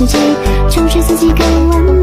自己充实，自己更完美。